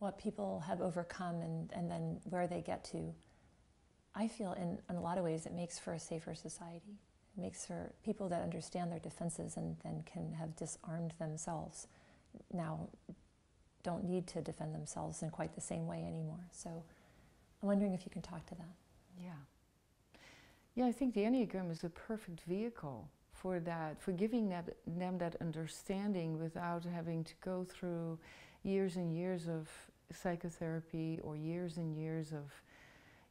what people have overcome and, and then where they get to, I feel in, in a lot of ways it makes for a safer society. It makes for people that understand their defenses and then can have disarmed themselves now don't need to defend themselves in quite the same way anymore. So I'm wondering if you can talk to that. Yeah. Yeah, I think the Enneagram is a perfect vehicle for that, for giving that, them that understanding without having to go through years and years of psychotherapy or years and years of,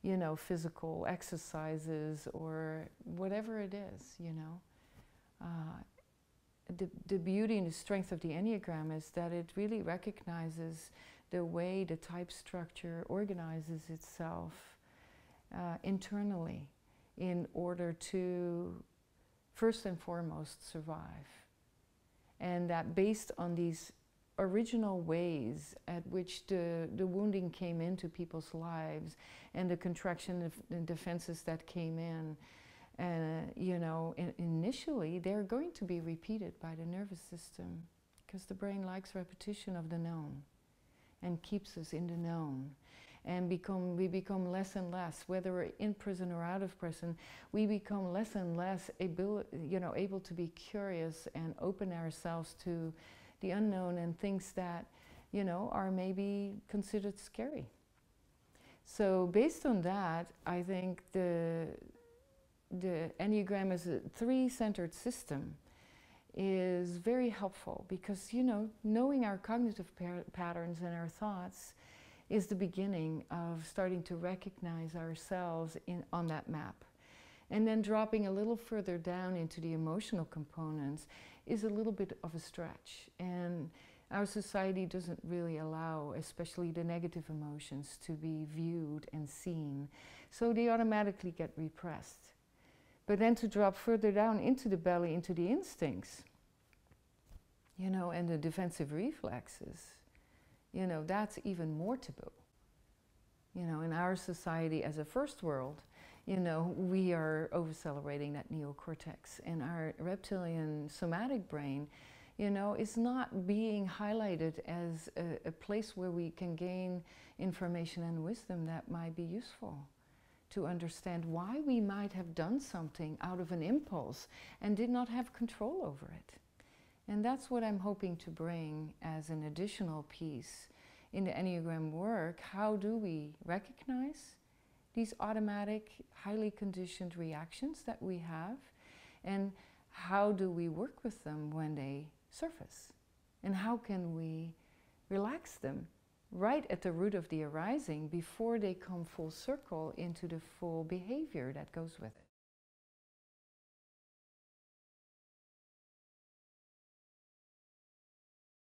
you know, physical exercises or whatever it is, you know. Uh, the, the beauty and the strength of the Enneagram is that it really recognizes the way the type structure organizes itself uh, internally in order to first and foremost survive. And that based on these original ways at which the, the wounding came into people's lives and the contraction of and defenses that came in, uh, you know, in, initially they're going to be repeated by the nervous system because the brain likes repetition of the known and keeps us in the known and become, we become less and less, whether we're in prison or out of prison, we become less and less able, you know, able to be curious and open ourselves to the unknown and things that, you know, are maybe considered scary. So based on that, I think the, the Enneagram is a three-centered system is very helpful because, you know, knowing our cognitive patterns and our thoughts is the beginning of starting to recognize ourselves in, on that map. And then dropping a little further down into the emotional components is a little bit of a stretch. And our society doesn't really allow, especially the negative emotions, to be viewed and seen. So they automatically get repressed. But then to drop further down into the belly, into the instincts, you know, and the defensive reflexes, you know, that's even more taboo. You know, in our society as a first world, you know, we are over celebrating that neocortex and our reptilian somatic brain, you know, is not being highlighted as a, a place where we can gain information and wisdom that might be useful to understand why we might have done something out of an impulse and did not have control over it. And that's what I'm hoping to bring as an additional piece in the Enneagram work. How do we recognize these automatic, highly conditioned reactions that we have? And how do we work with them when they surface? And how can we relax them right at the root of the arising before they come full circle into the full behavior that goes with it?